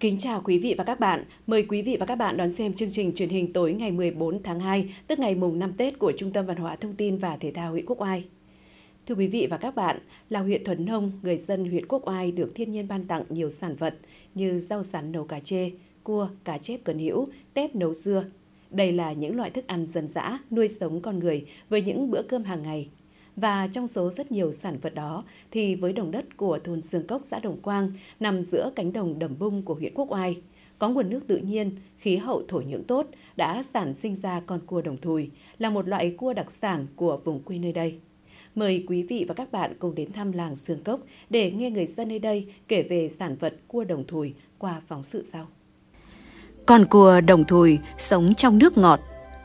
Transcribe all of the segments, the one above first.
Kính chào quý vị và các bạn. Mời quý vị và các bạn đón xem chương trình truyền hình tối ngày 14 tháng 2, tức ngày mùng 5 Tết của Trung tâm Văn hóa Thông tin và Thể thao huyện Quốc Oai. Thưa quý vị và các bạn, là huyện thuần nông, người dân huyện Quốc Oai được thiên nhiên ban tặng nhiều sản vật như rau sắn nấu cà chê, cua, cá chép cần hữu, tép nấu dưa. Đây là những loại thức ăn dân dã nuôi sống con người với những bữa cơm hàng ngày và trong số rất nhiều sản vật đó thì với đồng đất của thôn Dương Cốc xã Đồng Quang nằm giữa cánh đồng đầm bung của huyện Quốc Oai, có nguồn nước tự nhiên, khí hậu thổ nhưỡng tốt đã sản sinh ra con cua đồng thùi là một loại cua đặc sản của vùng quê nơi đây. Mời quý vị và các bạn cùng đến thăm làng Sương Cốc để nghe người dân nơi đây kể về sản vật cua đồng thùi qua phóng sự sau. Con cua đồng thùi sống trong nước ngọt,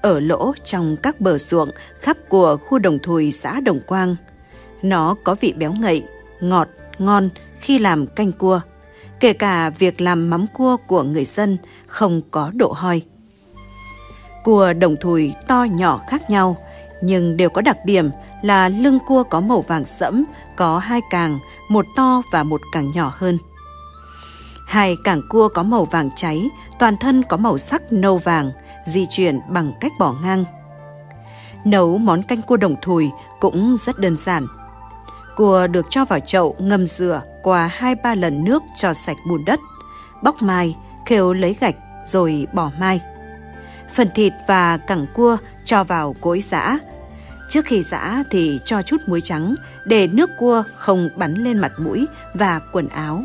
ở lỗ trong các bờ ruộng khắp của khu đồng thùi xã Đồng Quang. Nó có vị béo ngậy, ngọt, ngon khi làm canh cua. Kể cả việc làm mắm cua của người dân không có độ hoi. Cua đồng thùi to nhỏ khác nhau, nhưng đều có đặc điểm là lưng cua có màu vàng sẫm, có hai càng, một to và một càng nhỏ hơn. Hai cảng cua có màu vàng cháy, toàn thân có màu sắc nâu vàng, di chuyển bằng cách bỏ ngang. Nấu món canh cua đồng thùi cũng rất đơn giản. Cua được cho vào chậu ngâm rửa qua 2-3 lần nước cho sạch bùn đất, bóc mai, khều lấy gạch rồi bỏ mai. Phần thịt và cẳng cua cho vào cối giã. Trước khi giã thì cho chút muối trắng để nước cua không bắn lên mặt mũi và quần áo.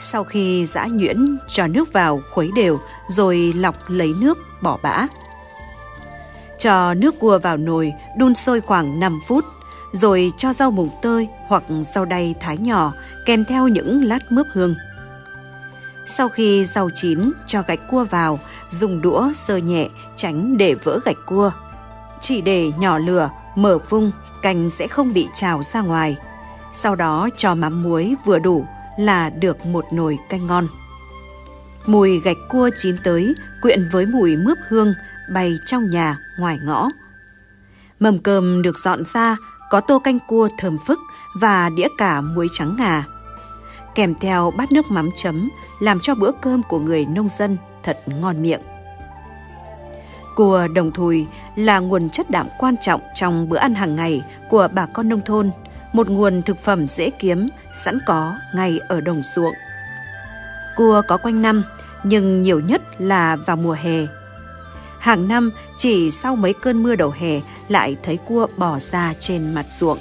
Sau khi giã nhuyễn, cho nước vào khuấy đều rồi lọc lấy nước bỏ bã. Cho nước cua vào nồi đun sôi khoảng 5 phút, rồi cho rau mùng tơi hoặc rau đay thái nhỏ kèm theo những lát mướp hương. Sau khi rau chín, cho gạch cua vào, dùng đũa sơ nhẹ tránh để vỡ gạch cua. Chỉ để nhỏ lửa, mở vung, canh sẽ không bị trào ra ngoài. Sau đó cho mắm muối vừa đủ là được một nồi canh ngon. Mùi gạch cua chín tới quyện với mùi mướp hương bay trong nhà ngoài ngõ. Mầm cơm được dọn ra có tô canh cua thơm phức và đĩa cả muối trắng ngà. Kèm theo bát nước mắm chấm làm cho bữa cơm của người nông dân thật ngon miệng. Cua đồng thùi là nguồn chất đạm quan trọng trong bữa ăn hàng ngày của bà con nông thôn, một nguồn thực phẩm dễ kiếm, sẵn có ngay ở đồng ruộng. Cua có quanh năm, nhưng nhiều nhất là vào mùa hè. Hàng năm, chỉ sau mấy cơn mưa đầu hè lại thấy cua bò ra trên mặt ruộng.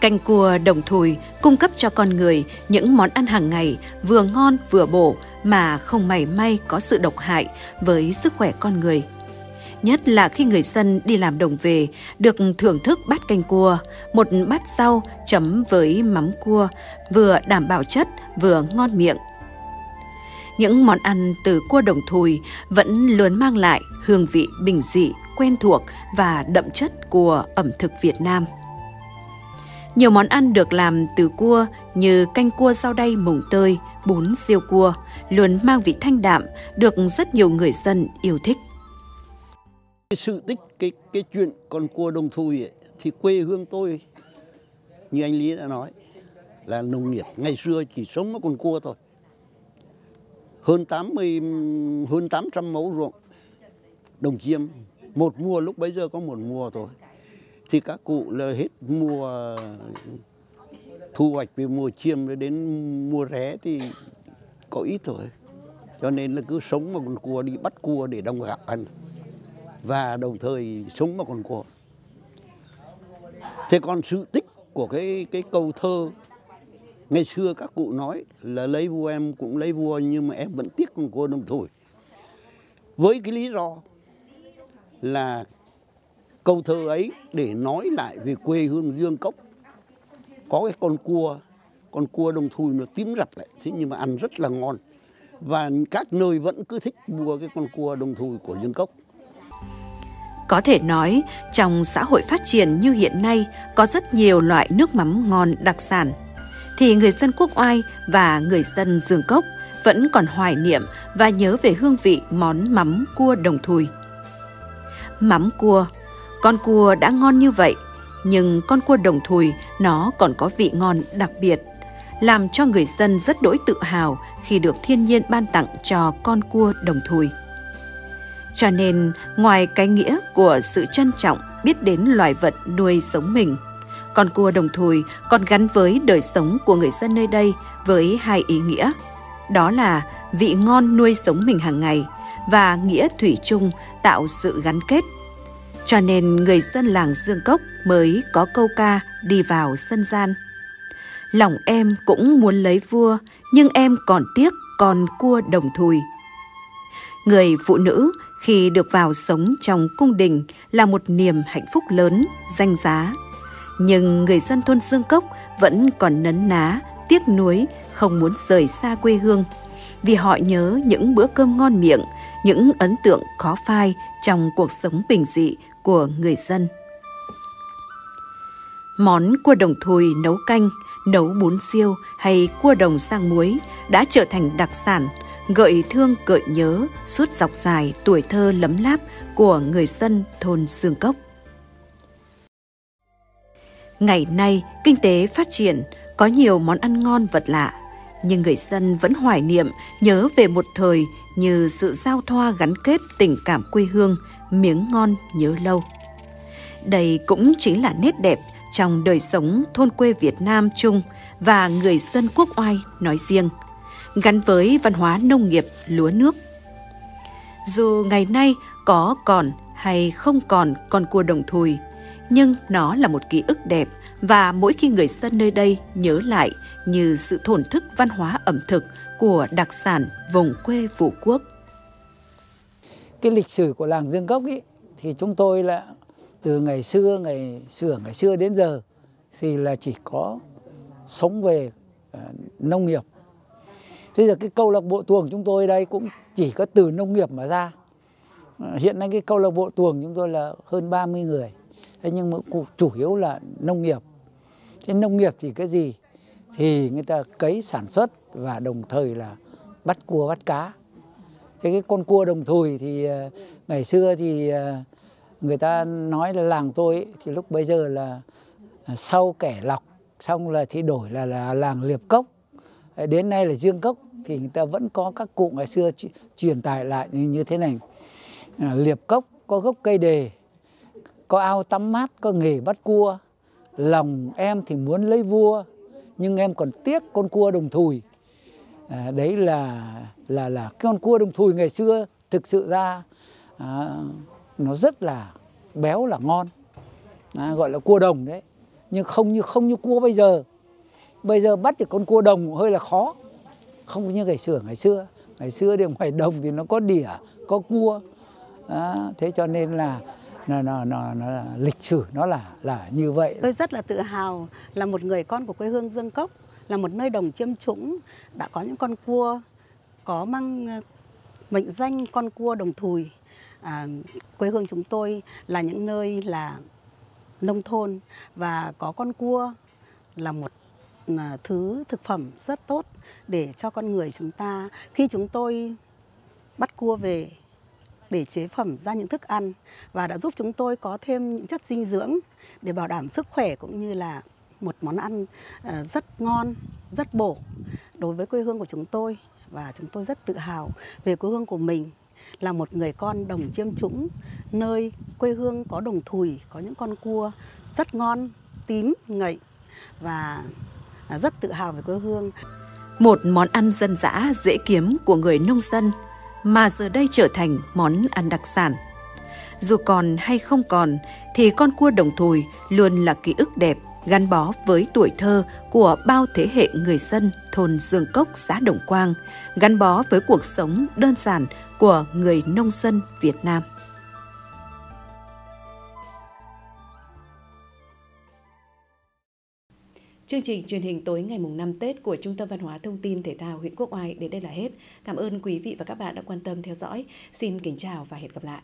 Canh cua đồng thùi cung cấp cho con người những món ăn hàng ngày vừa ngon vừa bổ mà không mảy may có sự độc hại với sức khỏe con người. Nhất là khi người dân đi làm đồng về được thưởng thức bát canh cua, một bát rau chấm với mắm cua, vừa đảm bảo chất vừa ngon miệng. Những món ăn từ cua đồng thùi vẫn luôn mang lại hương vị bình dị, quen thuộc và đậm chất của ẩm thực Việt Nam. Nhiều món ăn được làm từ cua như canh cua rau đay mồng tơi, bún riêu cua luôn mang vị thanh đạm, được rất nhiều người dân yêu thích. Cái sự tích cái cái chuyện con cua đồng thui ấy, thì quê hương tôi như anh Lý đã nói là nông nghiệp. Ngày xưa chỉ sống với con cua thôi. Hơn 80 hơn 800 mẫu ruộng đồng chiêm. Một mùa lúc bấy giờ có một mùa thôi. Thì các cụ là hết mùa thu hoạch về mùa chiêm đến mùa ré thì có ít thôi. Cho nên là cứ sống mà con cua đi bắt cua để đông gạo ăn và đồng thời sống mà còn cua thế còn sự tích của cái cái câu thơ, ngày xưa các cụ nói là lấy vua em cũng lấy vua nhưng mà em vẫn tiếc con cua đồng thổi với cái lý do là câu thơ ấy để nói lại về quê hương dương cốc. Có cái con cua con cua đồng thui nó tím rập lại thế nhưng mà ăn rất là ngon. Và các nơi vẫn cứ thích mua cái con cua đồng thui của dương cốc có thể nói, trong xã hội phát triển như hiện nay, có rất nhiều loại nước mắm ngon đặc sản thì người dân Quốc Oai và người dân Dương Cốc vẫn còn hoài niệm và nhớ về hương vị món mắm cua đồng thùi. Mắm cua, con cua đã ngon như vậy, nhưng con cua đồng thùi nó còn có vị ngon đặc biệt, làm cho người dân rất đỗi tự hào khi được thiên nhiên ban tặng cho con cua đồng thùi. Cho nên, ngoài cái nghĩa của sự trân trọng biết đến loài vật nuôi sống mình, con cua đồng thùi còn gắn với đời sống của người dân nơi đây với hai ý nghĩa. Đó là vị ngon nuôi sống mình hàng ngày và nghĩa thủy chung tạo sự gắn kết. Cho nên người dân làng Dương Cốc mới có câu ca đi vào sân gian. Lòng em cũng muốn lấy vua, nhưng em còn tiếc con cua đồng thùi. Người phụ nữ khi được vào sống trong cung đình là một niềm hạnh phúc lớn, danh giá. Nhưng người dân thôn Dương Cốc vẫn còn nấn ná, tiếc nuối, không muốn rời xa quê hương vì họ nhớ những bữa cơm ngon miệng, những ấn tượng khó phai trong cuộc sống bình dị của người dân. Món cua đồng thùi nấu canh, nấu bún siêu hay cua đồng sang muối đã trở thành đặc sản, gợi thương gợi nhớ suốt dọc dài tuổi thơ lấm láp của người dân thôn Dương Cốc. Ngày nay, kinh tế phát triển, có nhiều món ăn ngon vật lạ, nhưng người dân vẫn hoài niệm nhớ về một thời như sự giao thoa gắn kết tình cảm quê hương, miếng ngon nhớ lâu. Đây cũng chính là nét đẹp trong đời sống thôn quê Việt Nam chung và người dân quốc oai nói riêng, gắn với văn hóa nông nghiệp lúa nước. Dù ngày nay có còn hay không còn con cua đồng thùi, nhưng nó là một ký ức đẹp và mỗi khi người dân nơi đây nhớ lại như sự thổn thức văn hóa ẩm thực của đặc sản vùng quê Vũ Quốc. Cái lịch sử của làng Dương Cốc ý, thì chúng tôi là từ ngày xưa, ngày xưa, ngày xưa đến giờ thì là chỉ có sống về uh, nông nghiệp. Thế giờ cái câu lạc bộ tuồng chúng tôi đây cũng chỉ có từ nông nghiệp mà ra. Ờ, hiện nay cái câu lạc bộ tuồng chúng tôi là hơn 30 người. Thế nhưng mà chủ yếu là nông nghiệp. Thế nông nghiệp thì cái gì? Thì người ta cấy sản xuất và đồng thời là bắt cua bắt cá. Thế cái con cua đồng thùi thì ờ, ngày xưa thì ờ, người ta nói là làng tôi ấy, thì lúc bây giờ là sau kẻ lọc xong là thì đổi là, là làng liệp cốc đến nay là dương cốc thì người ta vẫn có các cụ ngày xưa truyền tải lại như, như thế này. À, liệp cốc có gốc cây đề có ao tắm mát có nghề bắt cua. Lòng em thì muốn lấy vua nhưng em còn tiếc con cua đồng thùi. À, đấy là là là con cua đồng thùi ngày xưa thực sự ra à, nó rất là béo là ngon. À, gọi là cua đồng đấy nhưng không như không như cua bây giờ bây giờ bắt được con cua đồng hơi là khó. Không như ngày xưa. Ngày xưa ngày xưa thì ngoài đồng thì nó có đỉa có cua. À, thế cho nên là nó, nó, nó, nó, là lịch sử nó là là như vậy. Tôi rất là tự hào là một người con của quê hương Dương Cốc là một nơi đồng chiêm trũng đã có những con cua có mang ờ, mệnh danh con cua đồng thùi. À, quê hương chúng tôi là những nơi là nông thôn và có con cua là một À, thứ thực phẩm rất tốt để cho con người chúng ta khi chúng tôi bắt cua về để chế phẩm ra những thức ăn và đã giúp chúng tôi có thêm những chất dinh dưỡng để bảo đảm sức khỏe cũng như là một món ăn à, rất ngon, rất bổ đối với quê hương của chúng tôi. Và chúng tôi rất tự hào về quê hương của mình là một người con đồng chiêm trũng nơi quê hương có đồng thùi có những con cua rất ngon tím ngậy. Và À, rất tự hào về quê hương một món ăn dân dã dễ kiếm của người nông dân mà giờ đây trở thành món ăn đặc sản dù còn hay không còn thì con cua đồng thùi luôn là ký ức đẹp gắn bó với tuổi thơ của bao thế hệ người dân thôn Dương Cốc, xã Đồng Quang, gắn bó với cuộc sống đơn giản của người nông dân Việt Nam. Chương trình truyền hình tối ngày mùng 5 Tết của Trung tâm Văn hóa Thông tin Thể thao huyện Quốc Oai đến đây là hết. Cảm ơn quý vị và các bạn đã quan tâm theo dõi. Xin kính chào và hẹn gặp lại.